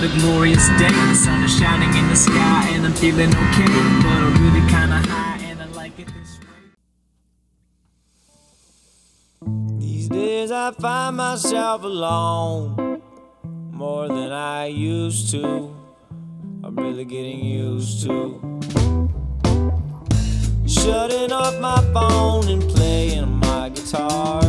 What a glorious day. The sun is shining in the sky and I'm feeling okay. But I'm really kinda high and I like it this way. These days I find myself alone more than I used to. I'm really getting used to shutting off my phone and playing my guitar.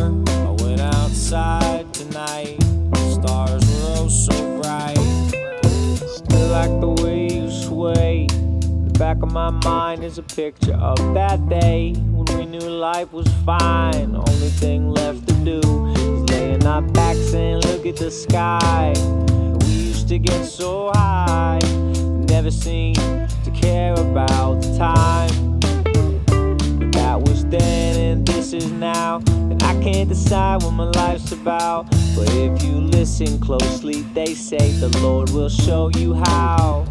Back of my mind is a picture of that day when we knew life was fine. Only thing left to do is lay on our backs and look at the sky. We used to get so high, never seemed to care about the time. But that was then and this is now. And I can't decide what my life's about. But if you listen closely, they say the Lord will show you how.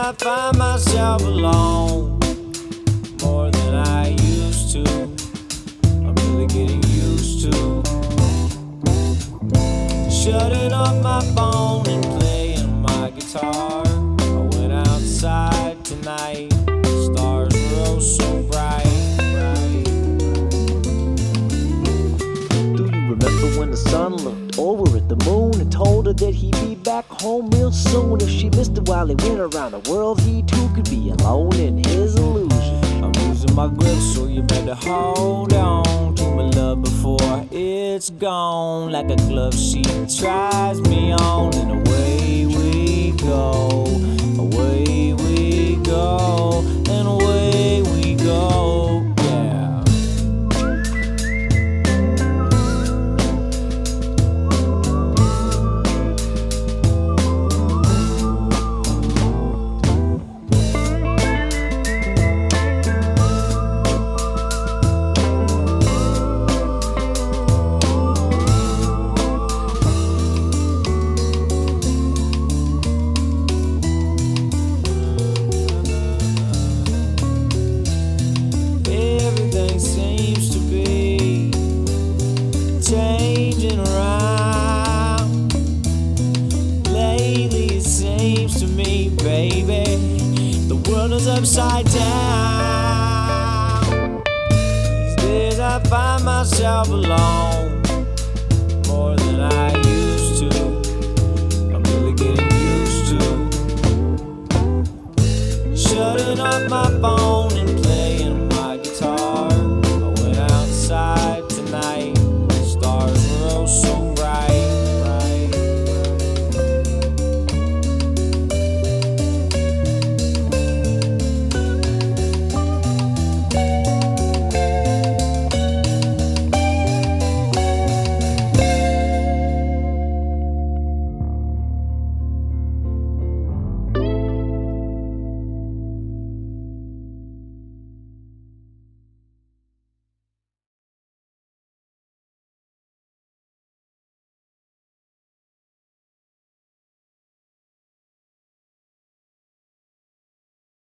I find myself alone more than I used to. I'm really getting used to shutting off my phone and playing my guitar. I went outside tonight, the stars oh so bright. Do you remember when the sun looked over at the moon and told her that he'd be back home real soon? If she missed while he went around the world, he too could be alone in his illusion. I'm losing my grip, so you better hold on to my love before it's gone. Like a glove, she tries me on, and away we Lately, it seems to me, baby, the world is upside down. These days, I find myself alone